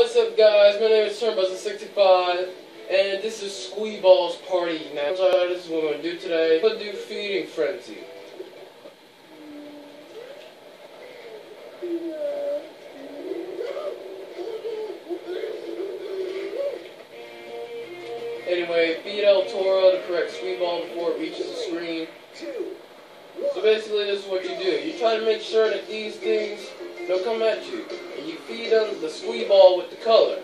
What's up, guys? My name is TurnBuster65, and this is Squeeball's party. Now, this is what we're gonna do today. We're gonna do feeding frenzy. Anyway, feed El Toro the correct Squeeball before it reaches the screen. So basically, this is what you do. You try to make sure that these things don't come at you. And you feed them the Squeeball with color.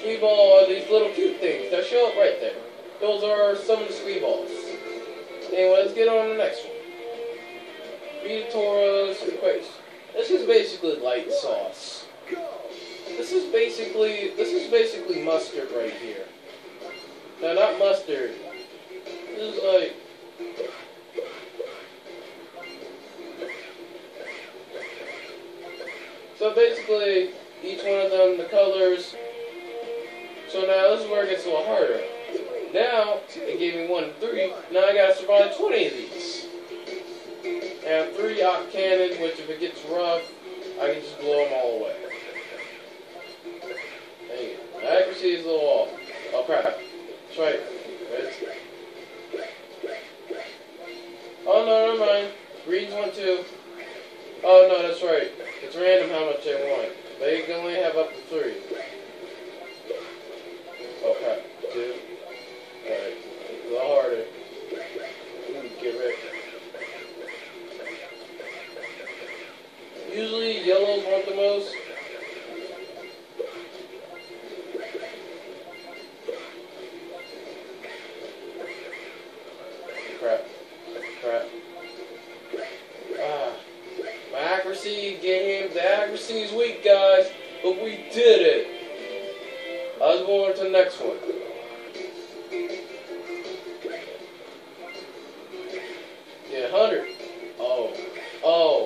Squeeball are uh, these little cute things that show up right there. Those are some of the Squeeballs. Anyway, let's get on to the next one. Toros equation. This is basically light sauce. This is basically this is basically mustard right here. No, not mustard. This is like Basically, each one of them, the colors. So now this is where it gets a little harder. Now, it gave me one three. Now I gotta survive 20 of these. And three op cannons, which if it gets rough, I can just blow them all away. Dang. My accuracy is a little off. Oh crap. That's right. It's... Oh no, never mind. Greens one too. Oh no, that's right. It's random how much they want. They can only have up to three. Okay. Two. Alright. A little harder. Ooh, get rid. Usually yellows want the most. Game, the accuracy is weak, guys, but we did it. Going to the next one. Yeah, 100. Oh. Oh. Oh.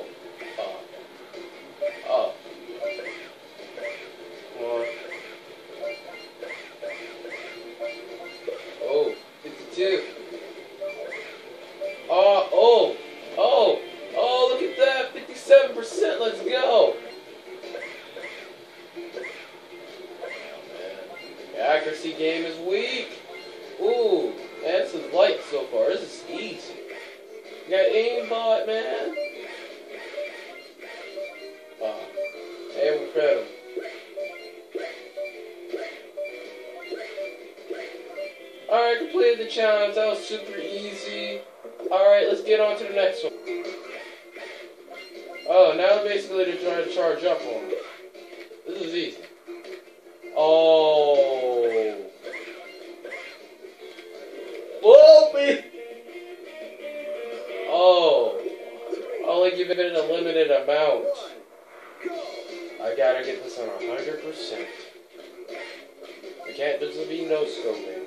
Accuracy game is weak. Ooh, is light so far. This is easy. You got aimbot, man. Ah, we fed him. Alright, completed the challenge. That was super easy. Alright, let's get on to the next one. Oh, now basically they're trying to charge up on me. This is easy. Oh. Whoopie! Oh. Only give it a limited amount. I gotta get this on 100%. I can't just be no scoping.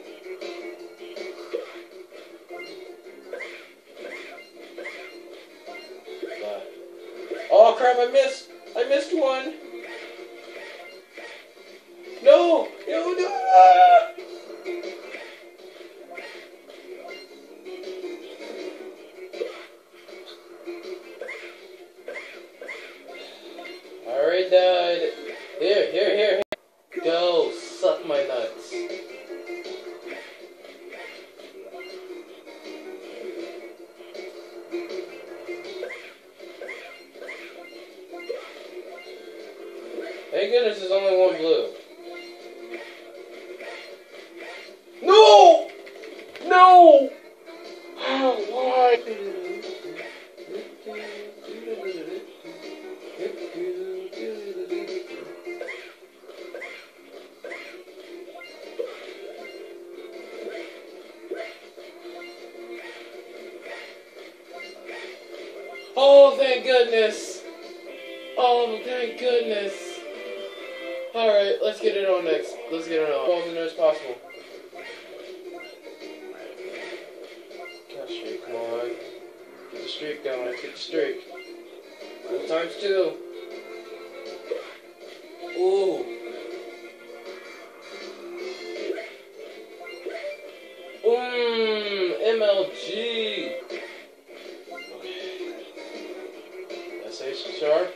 Oh crap, I missed! I missed one! No! No, no! Ah! Here, here. Go, suck my nuts. Thank goodness there's only one blue. Goodness! Oh, thank goodness! Alright, let's get it on next. Let's get it on. Balls in there as possible. Gosh, streak, come on. Get the streak going. Let's get the streak. Two times two. Ooh. Mmm, MLG. Sir,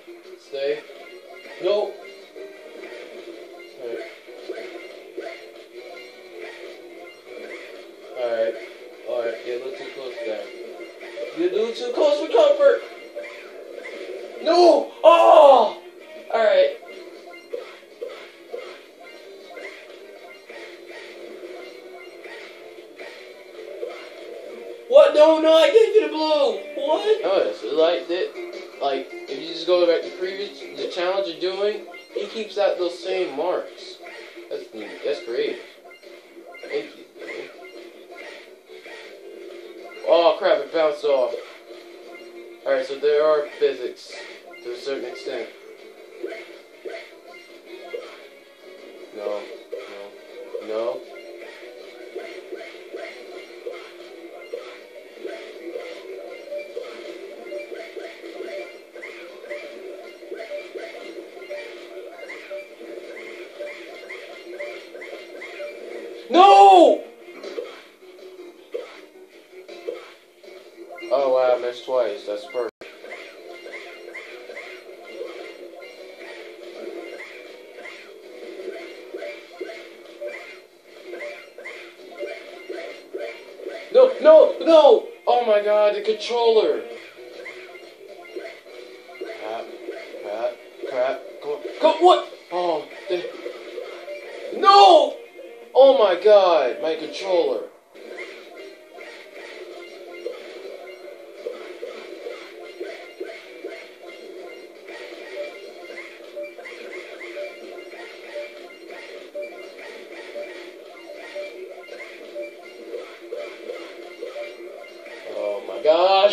stay. No. Alright. Alright. Alright, get a little too close there. Get a little too close for comfort! No! Oh! Alright. What? No, no, I gave you the blue! What? No, it's like, it, like, just go back to previous the challenge you're doing, he keeps out those same marks. That's that's great. Thank you. Oh crap! It bounced off. All right, so there are physics to a certain extent. No, no, no. No! That's perfect. No, no, no! Oh my god, the controller! Crap, crap, crap. Go, go, what? Oh, the... No! Oh my god, my controller.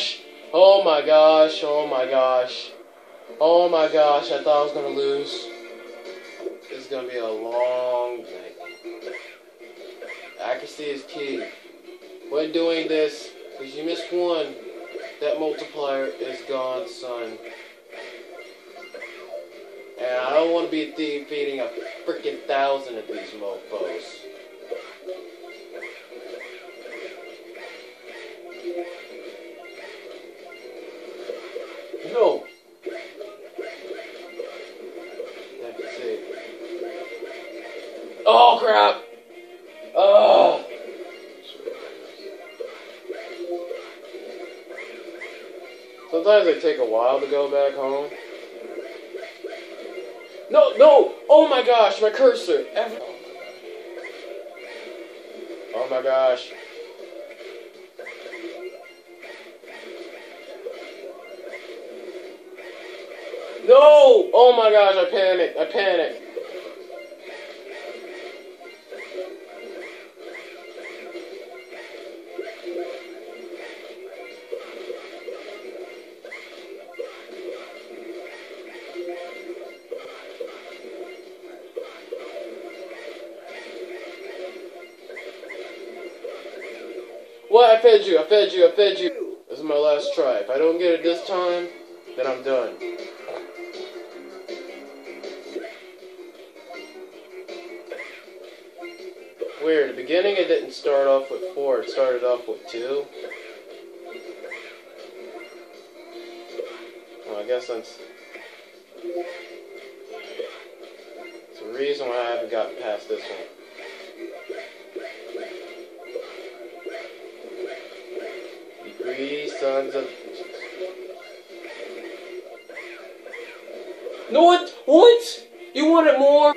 Gosh. Oh my gosh. Oh my gosh. Oh my gosh. I thought I was going to lose. It's going to be a long night. Accuracy is key. When doing this, if you miss one, that multiplier is gone, son. And I don't want to be defeating a freaking thousand of these mofos. Sometimes they take a while to go back home. No, no! Oh my gosh, my cursor! Every oh my gosh. No! Oh my gosh, I panicked. I panicked. I fed you, I fed you, I fed you. This is my last try. If I don't get it this time, then I'm done. Weird. The beginning, it didn't start off with four. It started off with two. Well, I guess that's... It's the reason why I haven't gotten past this one. No, what? What? You wanted more?